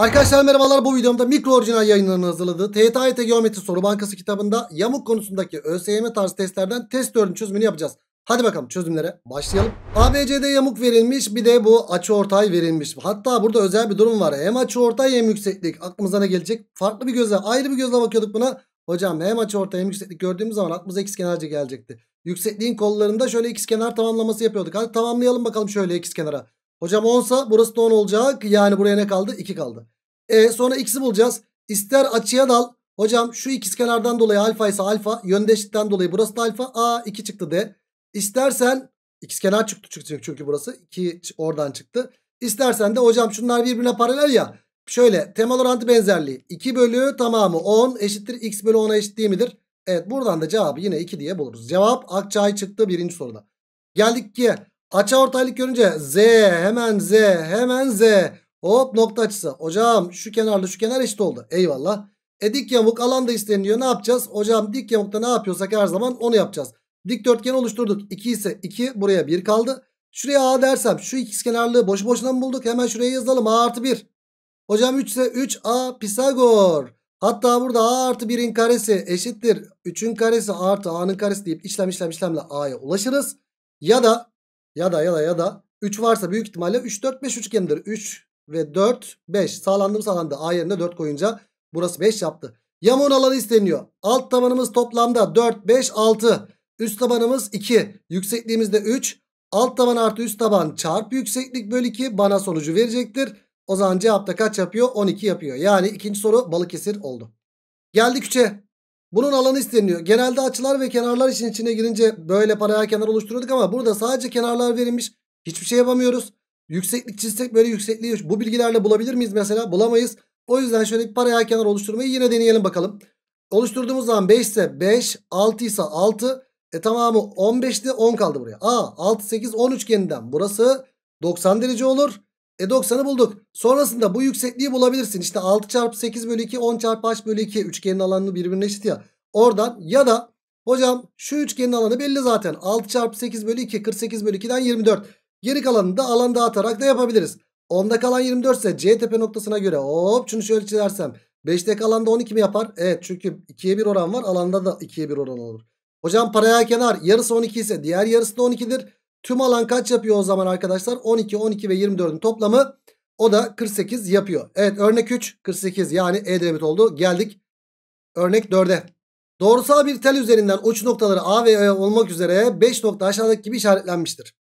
Arkadaşlar merhabalar bu videomda mikro orijinal yayınlarını hazırladığı TYT Geometri Soru Bankası kitabında yamuk konusundaki ÖSYM tarzı testlerden test 4'ün çözümünü yapacağız. Hadi bakalım çözümlere başlayalım. ABC'de yamuk verilmiş bir de bu açı ortay verilmiş. Hatta burada özel bir durum var. Hem açı ortay hem yükseklik. Aklımıza ne gelecek? Farklı bir gözle ayrı bir gözle bakıyorduk buna. Hocam hem açı ortay hem yükseklik gördüğümüz zaman aklımıza ikizkenarcı gelecekti. Yüksekliğin kollarında şöyle ikizkenar tamamlaması yapıyorduk. Hadi tamamlayalım bakalım şöyle ikizkenara. Hocam 10 sa burası da 10 olacak. Yani buraya ne kaldı? 2 kaldı. E, sonra x'i bulacağız. İster açıya dal. Hocam şu ikizkenardan dolayı alfa ise alfa. Yöndeşlikten dolayı burası da alfa. A 2 çıktı de. İstersen ikizkenar çıktı çünkü, çünkü burası. 2 oradan çıktı. İstersen de hocam şunlar birbirine paralel ya. Şöyle temel orantı benzerliği. 2 bölü tamamı 10 eşittir x bölü 10'a eşit değil midir? Evet buradan da cevabı yine 2 diye buluruz. Cevap Akçay çıktı birinci soruda. Geldik ki açı ortaylık görünce z hemen z hemen z. Hop nokta açısı. Hocam şu kenarla şu kenar eşit oldu. Eyvallah. E dik yamuk alanda isteniyor. Ne yapacağız? Hocam dik yamukta ne yapıyorsak her zaman onu yapacağız. Dikdörtgen oluşturduk. 2 ise 2 buraya 1 kaldı. Şuraya A dersem şu ikizkenarlığı boş boşuna mı bulduk? Hemen şuraya yazalım. A artı 1. Hocam 3 ise 3 A Pisagor. Hatta burada A artı 1'in karesi eşittir. 3'ün karesi artı A'nın karesi deyip işlem işlem işlemle A'ya ulaşırız. Ya da ya da ya da ya da 3 varsa büyük ihtimalle 3 4 5 üçgenidir. 3 ve 4 5 sağlandı mı sağlandı. A yerine 4 koyunca burası 5 yaptı. Yamuğun alanı isteniyor. Alt tabanımız toplamda 4 5 6. Üst tabanımız 2. Yüksekliğimiz de 3. Alt taban artı üst taban çarpı yükseklik bölü 2 bana sonucu verecektir. O zaman cevapta kaç yapıyor? 12 yapıyor. Yani ikinci soru Balıkesir oldu. Geldik 3'e. Bunun alanı isteniyor. Genelde açılar ve kenarlar işin içine girince böyle paralel kenar oluşturuyorduk ama burada sadece kenarlar verilmiş. Hiçbir şey yapamıyoruz. Yükseklik çizsek böyle yüksekliği bu bilgilerle bulabilir miyiz mesela? Bulamayız. O yüzden şöyle bir paralel kenar oluşturmayı yine deneyelim bakalım. Oluşturduğumuz zaman 5 ise 5, 6 ise 6. E tamamı 15'ti 10 kaldı buraya. A 6, 8, 10 üçgeninden burası 90 derece olur. E 90'ı bulduk. Sonrasında bu yüksekliği bulabilirsin. İşte 6 çarpı 8 bölü 2 10 çarpı h bölü 2 üçgenin alanını birbirine eşit ya. Oradan ya da hocam şu üçgenin alanı belli zaten. 6 çarpı 8 bölü 2 48 bölü 2'den 24. Geri kalanını da alan dağıtarak da yapabiliriz. 10'da kalan 24 ise C tepe noktasına göre hop şunu şöyle çizersem 5'te kalan da 12 mi yapar? Evet çünkü 2'ye 1 oran var. Alanda da 2'ye 1 oran olur. Hocam paralel kenar yarısı 12 ise diğer yarısı da 12'dir. Tüm alan kaç yapıyor o zaman arkadaşlar? 12, 12 ve 24'ün toplamı o da 48 yapıyor. Evet örnek 3 48 yani E-Devlet oldu. Geldik örnek 4'e. Doğrusal bir tel üzerinden uç noktaları A ve E olmak üzere 5 nokta aşağıdaki gibi işaretlenmiştir.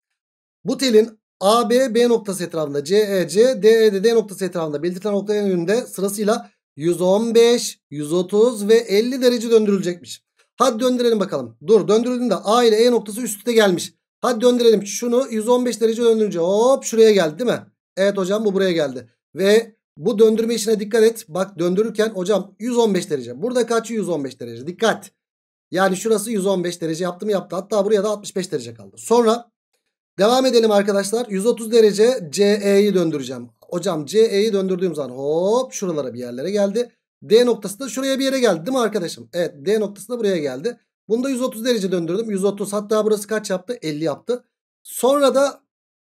Bu telin AB B noktası etrafında CEC DE D noktası etrafında belirtilen noktaların yönünde sırasıyla 115, 130 ve 50 derece döndürülecekmiş. Hadi döndürelim bakalım. Dur döndürüldüğünde A ile E noktası üst üste gelmiş. Hadi döndürelim. Şunu 115 derece döndürünce hop şuraya geldi değil mi? Evet hocam bu buraya geldi. Ve bu döndürme işine dikkat et. Bak döndürürken hocam 115 derece. Burada kaç 115 derece. Dikkat. Yani şurası 115 derece yaptı mı yaptı. Hatta buraya da 65 derece kaldı. Sonra devam edelim arkadaşlar. 130 derece CE'yi döndüreceğim. Hocam CE'yi döndürdüğüm zaman hop şuralara bir yerlere geldi. D noktası da şuraya bir yere geldi değil mi arkadaşım? Evet D noktası da buraya geldi. Bunu da 130 derece döndürdüm. 130 hatta burası kaç yaptı? 50 yaptı. Sonra da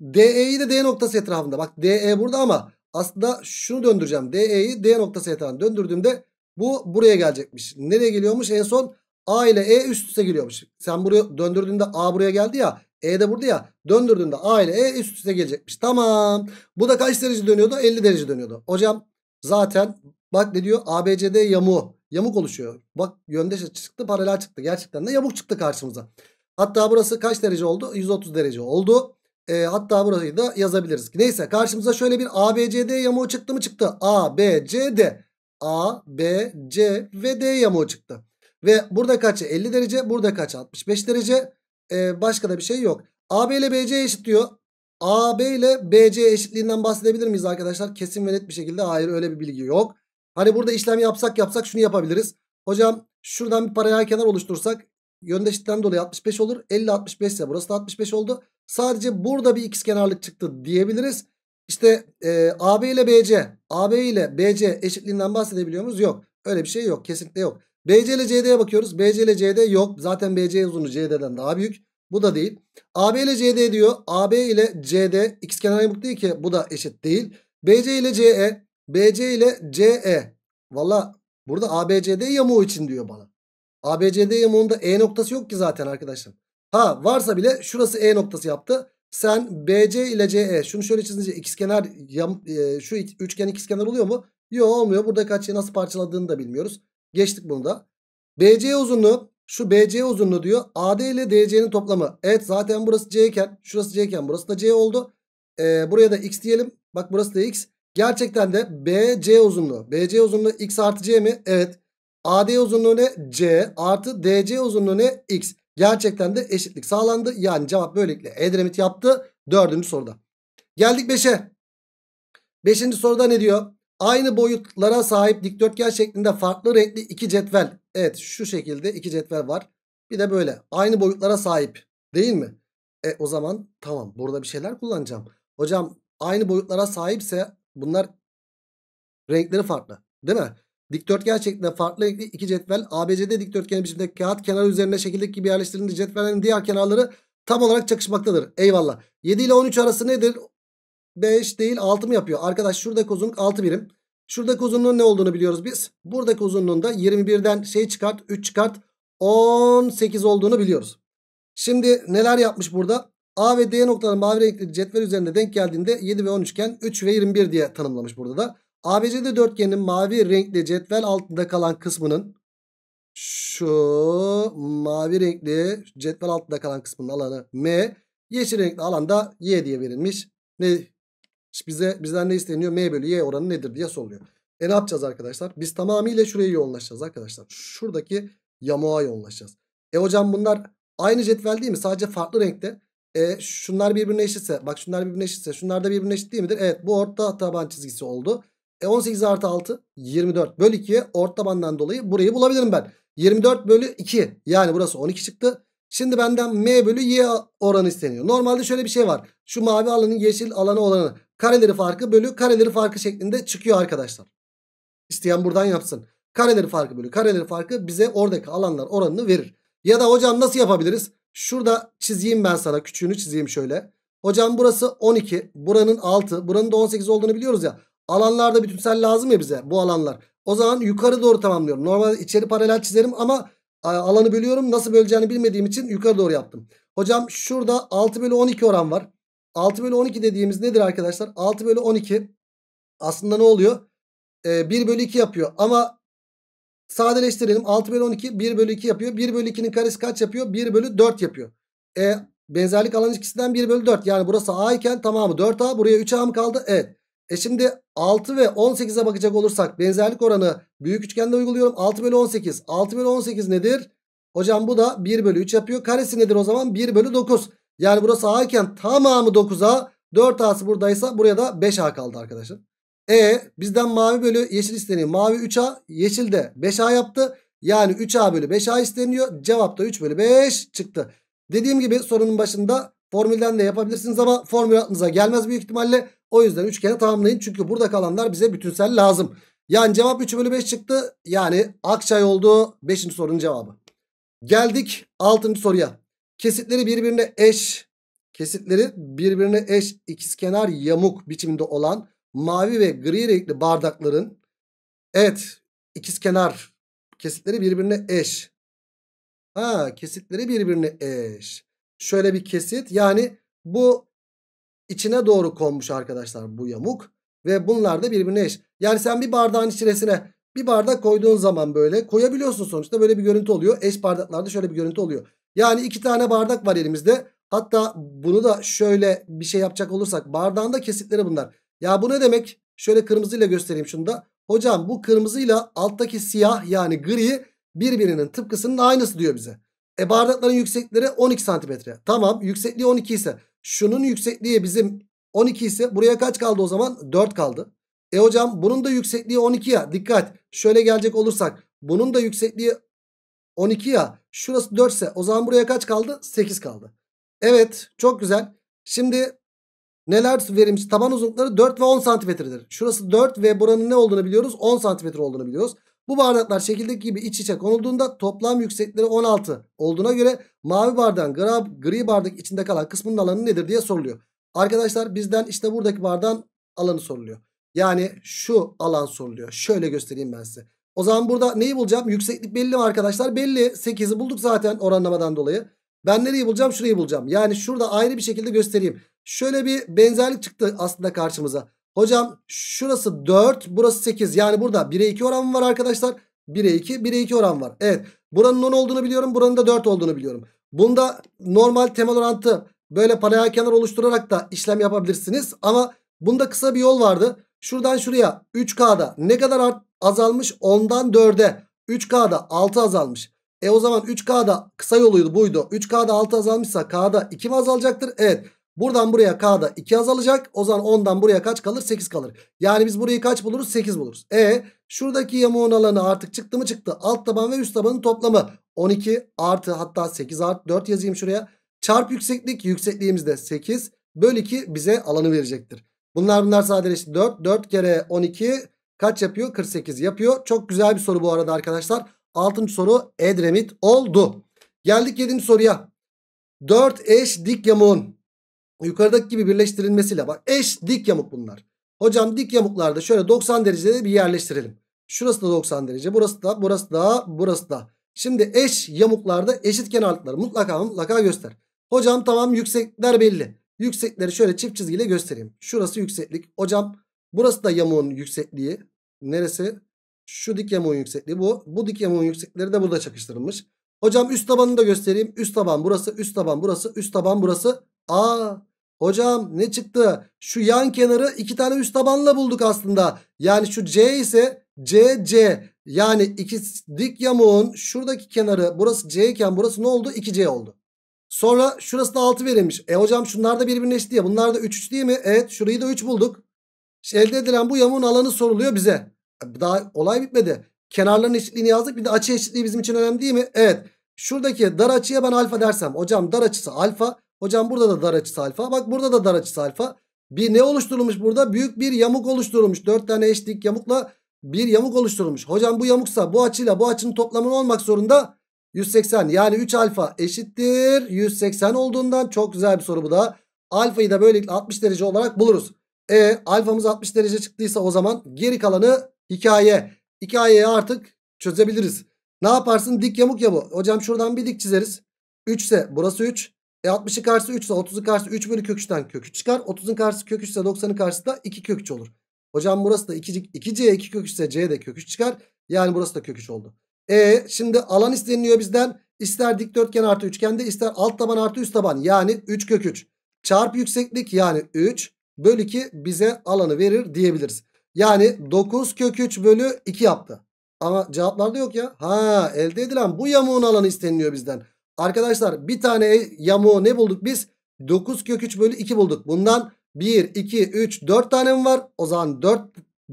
DE'yi de D noktası etrafında. Bak DE burada ama aslında şunu döndüreceğim. DE'yi D noktası etrafında döndürdüğümde bu buraya gelecekmiş. Nereye geliyormuş? En son A ile E üst üste geliyormuş. Sen buraya döndürdüğünde A buraya geldi ya. E de burada ya. Döndürdüğünde A ile E üst üste gelecekmiş. Tamam. Bu da kaç derece dönüyordu? 50 derece dönüyordu. Hocam zaten bak ne diyor? ABCD yamuğu. Yamuk oluşuyor. Bak yöndeş çıktı paralel çıktı. Gerçekten de yamuk çıktı karşımıza. Hatta burası kaç derece oldu? 130 derece oldu. E, hatta burayı da yazabiliriz. Neyse karşımıza şöyle bir ABCD yamuğu çıktı mı çıktı. ABCD. A, B, C ve D yamuğu çıktı. Ve burada kaç? 50 derece. Burada kaç? 65 derece. E, başka da bir şey yok. AB ile BC eşit diyor. AB ile BC eşitliğinden bahsedebilir miyiz arkadaşlar? Kesin ve net bir şekilde hayır öyle bir bilgi yok. Hani burada işlem yapsak yapsak şunu yapabiliriz. Hocam şuradan bir paralel kenar oluştursak yöndeşlikten dolayı 65 olur. 50 65 ise burası da 65 oldu. Sadece burada bir ikizkenarlık çıktı diyebiliriz. İşte e, AB ile BC, AB ile BC eşitliğinden bahsedebiliyor muyuz? Yok. Öyle bir şey yok. Kesinlikle yok. BC ile CD'ye bakıyoruz. BC ile CD yok. Zaten BC uzunluğu CD'den daha büyük. Bu da değil. AB ile CD diyor. AB ile CD ikizkenar yamuk değil ki bu da eşit değil. BC ile CE BC ile CE. Valla burada ABCD yamuğu için diyor bana. ABCD yamuğunda E noktası yok ki zaten arkadaşlar. Ha varsa bile şurası E noktası yaptı. Sen BC ile CE şunu şöyle çizince ikizkenar e, şu üçgen ikizkenar oluyor mu? Yok olmuyor. Burada kaçıyı nasıl parçaladığını da bilmiyoruz. Geçtik bunu da. BC uzunluğu şu BC uzunluğu diyor. AD ile DC'nin toplamı. Evet zaten burası C iken şurası C iken burası da C oldu. Ee, buraya da X diyelim. Bak burası da X. Gerçekten de BC uzunluğu. BC uzunluğu X artı C mi? Evet. AD uzunluğu ne? C artı DC uzunluğu ne? X. Gerçekten de eşitlik sağlandı. Yani cevap böylelikle Edremit yaptı. Dördüncü soruda. Geldik 5'e. Beşinci soruda ne diyor? Aynı boyutlara sahip dikdörtgen şeklinde farklı renkli iki cetvel. Evet şu şekilde iki cetvel var. Bir de böyle aynı boyutlara sahip değil mi? E o zaman tamam burada bir şeyler kullanacağım. Hocam aynı boyutlara sahipse bunlar renkleri farklı değil mi? Dikdörtgen şeklinde farklı renkli iki cetvel ABCD dikdörtgeni biçimde kağıt kenarı üzerine şekildeki gibi yerleştirildiğinde cetvellerin diğer kenarları tam olarak çakışmaktadır. Eyvallah. 7 ile 13 arası nedir? 5 değil 6 mı yapıyor? Arkadaş şuradaki uzunluk 6 birim. Şuradaki uzunluğun ne olduğunu biliyoruz biz. Buradaki uzunluğunda 21'den şey çıkart 3 çıkart 18 olduğunu biliyoruz. Şimdi neler yapmış burada? A ve D noktaları mavi renkli cetvel üzerinde denk geldiğinde 7 ve 13 iken 3 ve 21 diye tanımlamış burada da. ABCD dörtgenin mavi renkli cetvel altında kalan kısmının şu mavi renkli cetvel altında kalan kısmının alanı M. Yeşil renkli alanda Y diye verilmiş. Ne bize bizden ne isteniyor? M bölü Y oranı nedir diye soruluyor. E ne yapacağız arkadaşlar? Biz tamamıyla şuraya yoğunlaşacağız arkadaşlar. Şuradaki yamuğa yoğunlaşacağız. E hocam bunlar aynı cetvel değil mi? Sadece farklı renkte. E şunlar birbirine eşitse bak şunlar birbirine eşitse şunlar da birbirine eşit değil midir? Evet bu orta taban çizgisi oldu. E 18 artı 6 24 bölü 2'ye orta tabandan dolayı burayı bulabilirim ben. 24 bölü 2 yani burası 12 çıktı. Şimdi benden M bölü Y oranı isteniyor. Normalde şöyle bir şey var. Şu mavi alanın yeşil alanı olanı kareleri farkı bölü kareleri farkı şeklinde çıkıyor arkadaşlar. İsteyen buradan yapsın. Kareleri farkı bölü kareleri farkı bize oradaki alanlar oranını verir. Ya da hocam nasıl yapabiliriz? Şurada çizeyim ben sana küçüğünü çizeyim şöyle. Hocam burası 12 buranın 6 buranın da 18 olduğunu biliyoruz ya. Alanlarda bütünsel lazım ya bize bu alanlar. O zaman yukarı doğru tamamlıyorum. Normalde içeri paralel çizerim ama alanı bölüyorum. Nasıl böleceğini bilmediğim için yukarı doğru yaptım. Hocam şurada 6 bölü 12 oran var. 6 bölü 12 dediğimiz nedir arkadaşlar? 6 bölü 12 aslında ne oluyor? Ee, 1 bölü 2 yapıyor. Ama sadeleştirelim. 6 bölü 12 1 bölü 2 yapıyor. 1 bölü 2'nin karesi kaç yapıyor? 1 bölü 4 yapıyor. E, benzerlik alan ilişkisinden 1 bölü 4. Yani burası A iken tamamı 4A. Buraya 3A mı kaldı? Evet. E şimdi 6 ve 18'e bakacak olursak benzerlik oranı büyük üçgende uyguluyorum. 6 bölü 18. 6 bölü 18 nedir? Hocam bu da 1 bölü 3 yapıyor. Karesi nedir o zaman? 1 bölü 9. Yani burası A iken tamamı 9A. 4A'sı buradaysa buraya da 5A kaldı arkadaşlar. E bizden mavi bölü yeşil isteniyor. Mavi 3A yeşil de 5A yaptı. Yani 3A bölü 5A isteniyor. Cevap da 3 bölü 5 çıktı. Dediğim gibi sorunun başında formülden de yapabilirsiniz ama formül aklınıza gelmez büyük ihtimalle. O yüzden üçgeni tamamlayın. Çünkü burada kalanlar bize bütünsel lazım. Yani cevap 3 bölü 5 çıktı. Yani Akçay oldu 5. sorunun cevabı. Geldik 6. soruya. Kesitleri birbirine eş, kesitleri birbirine eş ikizkenar yamuk biçiminde olan mavi ve gri renkli bardakların evet ikizkenar kesitleri birbirine eş. Ha kesitleri birbirine eş. Şöyle bir kesit yani bu içine doğru konmuş arkadaşlar bu yamuk. Ve bunlar da birbirine eş. Yani sen bir bardağın içerisine bir bardak koyduğun zaman böyle koyabiliyorsun sonuçta böyle bir görüntü oluyor. Eş bardaklarda şöyle bir görüntü oluyor. Yani iki tane bardak var elimizde. Hatta bunu da şöyle bir şey yapacak olursak bardağın da kesitleri bunlar. Ya bu ne demek? Şöyle kırmızıyla göstereyim şunu da. Hocam bu kırmızıyla alttaki siyah yani gri birbirinin tıpkısının aynısı diyor bize. E bardakların yükseklikleri 12 santimetre. Tamam yüksekliği 12 ise şunun yüksekliği bizim 12 ise buraya kaç kaldı o zaman? 4 kaldı. E hocam bunun da yüksekliği 12 ya. Dikkat şöyle gelecek olursak bunun da yüksekliği 12 ya. Şurası 4 ise o zaman buraya kaç kaldı? 8 kaldı. Evet çok güzel. Şimdi neler verilmiş? Taban uzunlukları 4 ve 10 santimetredir. Şurası 4 ve buranın ne olduğunu biliyoruz? 10 santimetre olduğunu biliyoruz. Bu bardaklar şekildeki gibi iç içe konulduğunda toplam yükseklikleri 16 olduğuna göre mavi bardağın gri bardak içinde kalan kısmının alanı nedir diye soruluyor. Arkadaşlar bizden işte buradaki bardağın alanı soruluyor. Yani şu alan soruluyor. Şöyle göstereyim ben size. O zaman burada neyi bulacağım? Yükseklik belli mi arkadaşlar? Belli. 8'i bulduk zaten oranlamadan dolayı. Ben nereyi bulacağım? Şurayı bulacağım. Yani şurada ayrı bir şekilde göstereyim. Şöyle bir benzerlik çıktı aslında karşımıza. Hocam şurası 4 burası 8. Yani burada 1'e 2 oran var arkadaşlar. 1'e 2 1'e 2 oran var. Evet buranın 10 olduğunu biliyorum. Buranın da 4 olduğunu biliyorum. Bunda normal temel orantı böyle paralel kenar oluşturarak da işlem yapabilirsiniz. Ama bunda kısa bir yol vardı. Şuradan şuraya 3K'da ne kadar azalmış? 10'dan 4'e. 3K'da 6 azalmış. E o zaman 3K'da kısa yoluydu buydu. 3K'da 6 azalmışsa K'da 2 mi azalacaktır? Evet. Buradan buraya K'da 2 azalacak. O zaman 10'dan buraya kaç kalır? 8 kalır. Yani biz burayı kaç buluruz? 8 buluruz. E şuradaki yamuğun alanı artık çıktı mı çıktı. Alt taban ve üst tabanın toplamı 12 artı hatta 8 artı 4 yazayım şuraya. Çarp yükseklik yüksekliğimiz de 8 böl 2 bize alanı verecektir. Bunlar bunlar sadeleşti 4. 4 kere 12 kaç yapıyor? 48 yapıyor. Çok güzel bir soru bu arada arkadaşlar. 6. soru Edremit oldu. Geldik 7. soruya. 4 eş dik yamuğun yukarıdaki gibi birleştirilmesiyle bak eş dik yamuk bunlar. Hocam dik yamuklarda şöyle 90 derecede bir yerleştirelim. Şurası da 90 derece. Burası da burası da burası da. Şimdi eş yamuklarda eşit kenarlıkları mutlaka mutlaka göster. Hocam tamam yükseklikler belli. Yüksekleri şöyle çift çizgiyle göstereyim. Şurası yükseklik. Hocam burası da yamuğun yüksekliği. Neresi? Şu dik yamuğun yüksekliği bu. Bu dik yamuğun yükseklikleri de burada çakıştırılmış. Hocam üst tabanını da göstereyim. Üst taban burası, üst taban burası, üst taban burası. Aa hocam ne çıktı? Şu yan kenarı iki tane üst tabanla bulduk aslında. Yani şu C ise C, C. Yani iki dik yamuğun şuradaki kenarı burası C iken burası ne oldu? 2C oldu. Sonra şurası da 6 verilmiş. E hocam şunlar da birbirine eşit. Bunlar da 3 3 değil mi? Evet şurayı da 3 bulduk. Elde edilen bu yamuğun alanı soruluyor bize. Daha olay bitmedi. Kenarların eşitliğini yazdık. Bir de açı eşitliği bizim için önemli değil mi? Evet. Şuradaki dar açıya ben alfa dersem. Hocam dar açısı alfa. Hocam burada da dar açısı alfa. Bak burada da dar açısı alfa. Bir ne oluşturulmuş burada? Büyük bir yamuk oluşturulmuş. 4 tane eşlik yamukla bir yamuk oluşturulmuş. Hocam bu yamuksa bu açıyla bu açının toplamı olmak zorunda? 180 yani 3 alfa eşittir 180 olduğundan çok güzel bir soru bu da. Alfayı da böylelikle 60 derece olarak buluruz. E alfamız 60 derece çıktıysa o zaman geri kalanı hikaye. Hikayeyi artık çözebiliriz. Ne yaparsın? Dik yamuk ya bu. Hocam şuradan bir dik çizeriz. 3 ise burası 3. E 60'ı karşısı 3 ise 30'un karşısı 3 bölü kök 3'ten kök 3 çıkar. 30'un karşısı kök 3 ise 90'ın karşısı da 2 kök 3 olur. Hocam burası da 2, 2C 2 kök 3 ise C de kök 3 çıkar. Yani burası da kök 3 oldu. E şimdi alan isteniliyor bizden. İster dikdörtgen artı üçgende ister alt taban artı üst taban. Yani 3 kök 3. Çarp yükseklik yani 3 bölü 2 bize alanı verir diyebiliriz. Yani 9 kök 3 bölü 2 yaptı. Ama cevaplarda yok ya. Ha elde edilen bu yamuğun alanı isteniliyor bizden. Arkadaşlar bir tane yamuğu ne bulduk biz? 9 kök 3 bölü 2 bulduk. Bundan 1, 2, 3, 4 tane mi var? O zaman 4,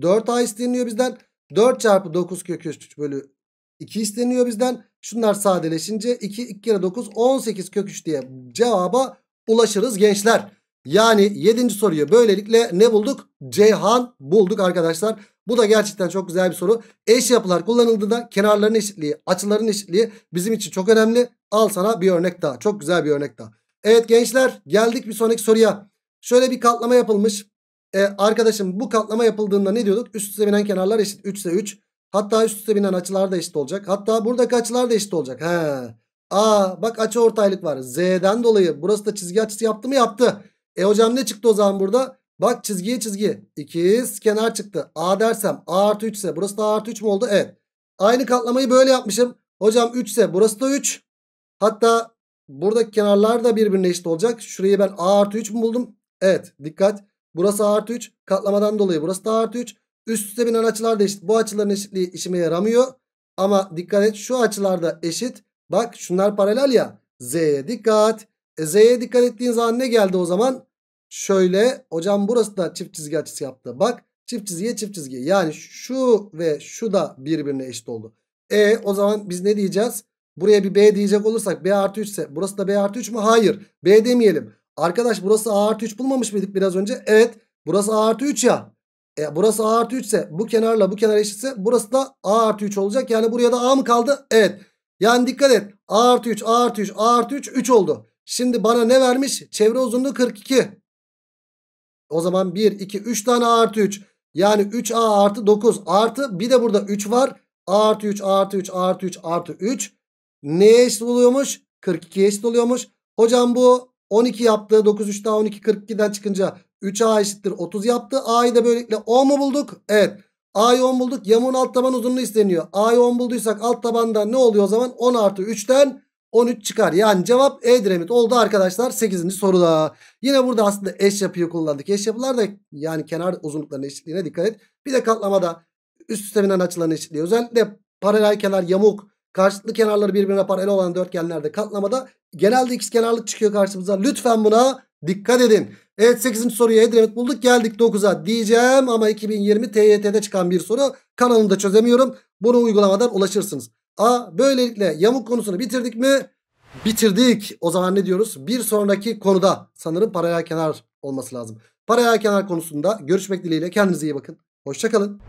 4 A isteniyor bizden. 4 çarpı 9 kök 3 bölü 2 isteniyor bizden. Şunlar sadeleşince 2, 2 kere 9 18 kök 3 diye cevaba ulaşırız gençler. Yani 7. soruyu böylelikle ne bulduk? Ceyhan bulduk arkadaşlar. Bu da gerçekten çok güzel bir soru. Eş yapılar kullanıldığında kenarların eşitliği, açıların eşitliği bizim için çok önemli. Al sana bir örnek daha. Çok güzel bir örnek daha. Evet gençler geldik bir sonraki soruya. Şöyle bir katlama yapılmış. Ee, arkadaşım bu katlama yapıldığında ne diyorduk? Üst üste binen kenarlar eşit. 3 ise 3. Hatta üst üste binen açılar da eşit olacak. Hatta buradaki açılar da eşit olacak. He. Aa bak açı ortaylık var. Z'den dolayı burası da çizgi açısı yaptı mı? Yaptı. E hocam ne çıktı o zaman burada? Bak çizgiye çizgi. İkiz kenar çıktı. A dersem A artı 3 ise burası da A artı 3 mü oldu? Evet. Aynı katlamayı böyle yapmışım. Hocam 3 ise burası da 3. Hatta buradaki kenarlar da birbirine eşit olacak. Şurayı ben A artı 3 mü buldum? Evet dikkat. Burası A artı 3. Katlamadan dolayı burası da A artı 3. Üst üste binen açılar da eşit. Bu açıların eşitliği işime yaramıyor. Ama dikkat et şu açılar da eşit. Bak şunlar paralel ya. Z'ye dikkat. E, Z'ye dikkat ettiğin zaman ne geldi o zaman? Şöyle hocam burası da çift çizgi açısı yaptı. Bak çift çizgiye çift çizgi. Yani şu ve şu da birbirine eşit oldu. E o zaman biz ne diyeceğiz? Buraya bir B diyecek olursak B artı 3 ise burası da B artı 3 mü? Hayır. B demeyelim. Arkadaş burası A artı 3 bulmamış mıydık biraz önce? Evet. Burası A artı 3 ya. E, burası A artı 3 ise bu kenarla bu kenar eşitse burası da A artı 3 olacak. Yani buraya da A mı kaldı? Evet. Yani dikkat et. A artı 3, A artı 3, A artı 3, 3 oldu. Şimdi bana ne vermiş? Çevre uzunluğu 42. O zaman 1, 2, 3 tane artı 3. Yani 3A artı 9 artı bir de burada 3 var. A artı 3 A artı 3 A artı 3 artı 3. Neye eşit oluyormuş? 42'ye eşit oluyormuş. Hocam bu 12 yaptı. 9 3 daha 12 42'den çıkınca 3A eşittir 30 yaptı. A'yı da böylelikle 10 mu bulduk? Evet. A'yı 10 bulduk. Yamuğun alt taban uzunluğu isteniyor. A'yı 10 bulduysak alt tabanda ne oluyor o zaman? 10 artı 3'ten 13 çıkar. Yani cevap Edremit oldu arkadaşlar 8. soruda. Yine burada aslında eş yapıyı kullandık. Eş yapılar da yani kenar uzunluklarının eşitliğine dikkat et. Bir de katlamada üst üste binen açıların eşitliği. Özellikle paralel kenar yamuk karşılıklı kenarları birbirine paralel olan dörtgenlerde katlamada genelde x kenarlık çıkıyor karşımıza. Lütfen buna dikkat edin. Evet 8. soruya Edremit bulduk. Geldik 9'a diyeceğim ama 2020 TYT'de çıkan bir soru. Kanalımda çözemiyorum. Bunu uygulamadan ulaşırsınız. A böylelikle yamuk konusunu bitirdik mi? Bitirdik. O zaman ne diyoruz? Bir sonraki konuda sanırım paralel kenar olması lazım. Paralel kenar konusunda görüşmek dileğiyle kendinize iyi bakın. Hoşçakalın.